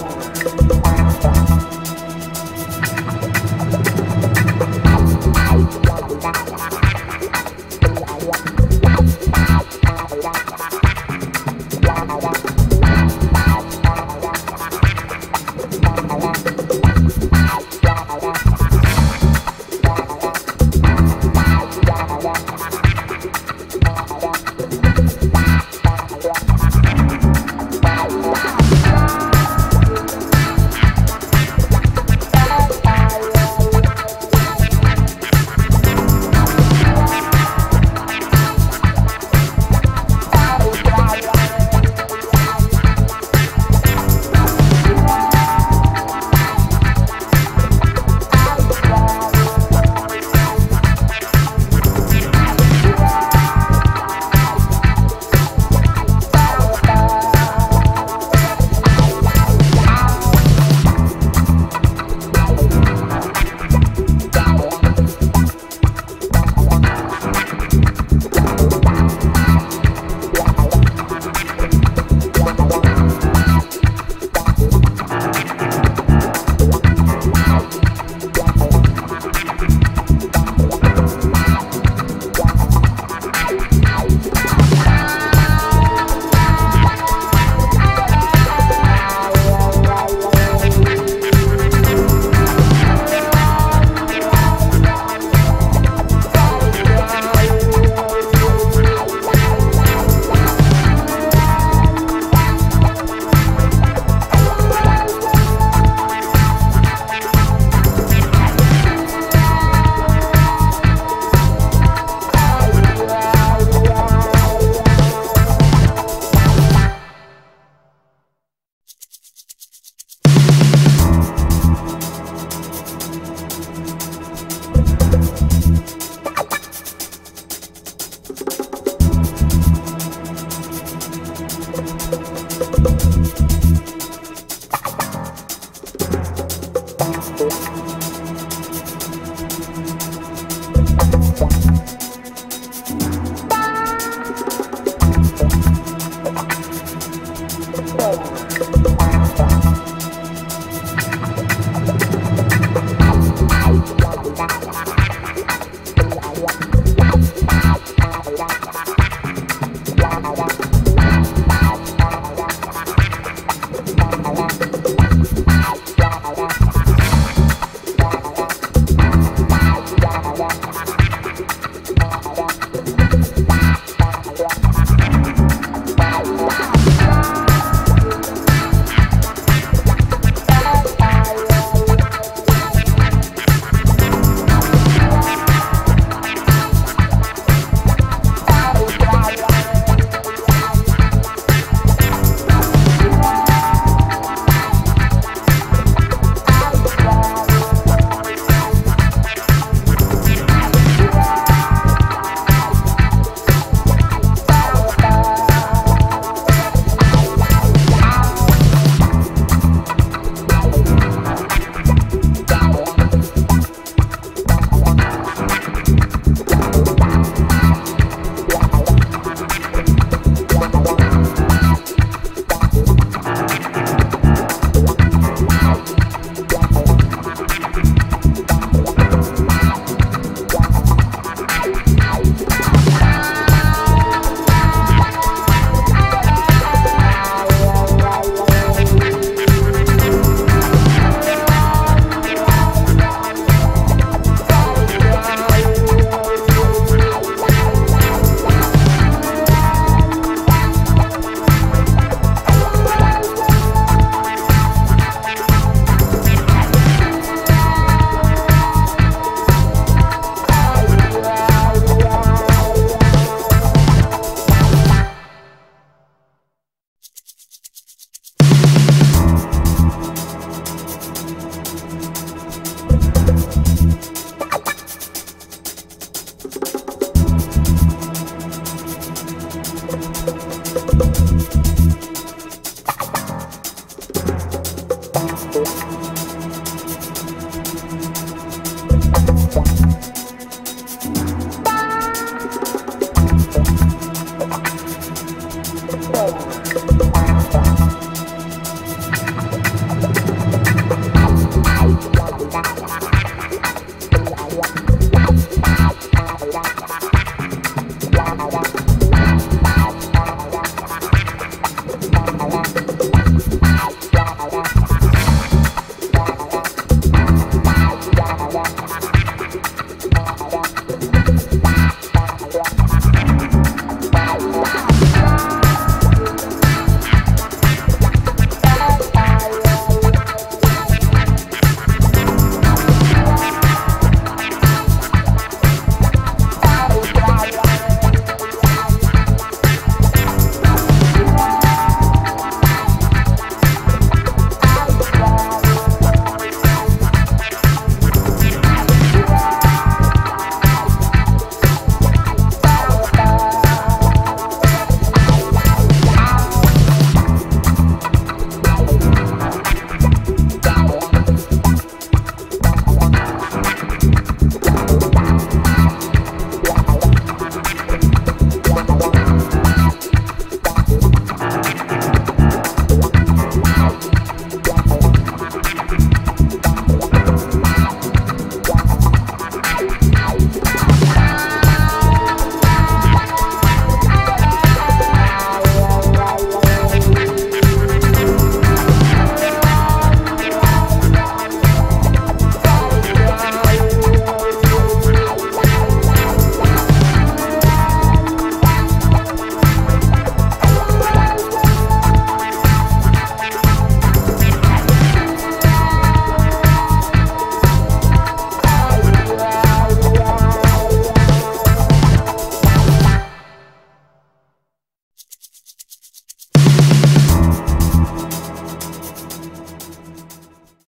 动。